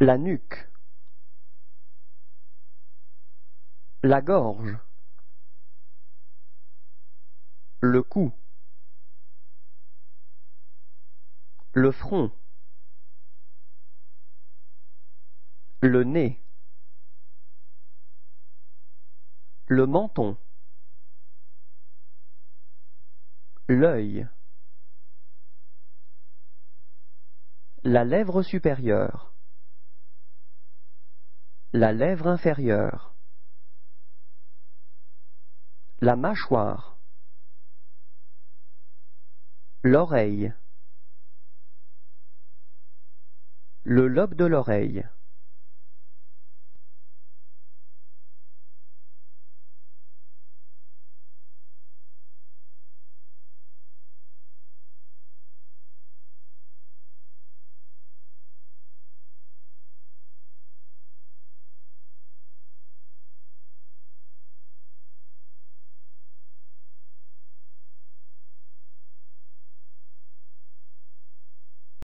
La nuque. La gorge. Le cou. Le front. Le nez. Le menton. L'œil. La lèvre supérieure. La lèvre inférieure. La mâchoire. L'oreille. Le lobe de l'oreille.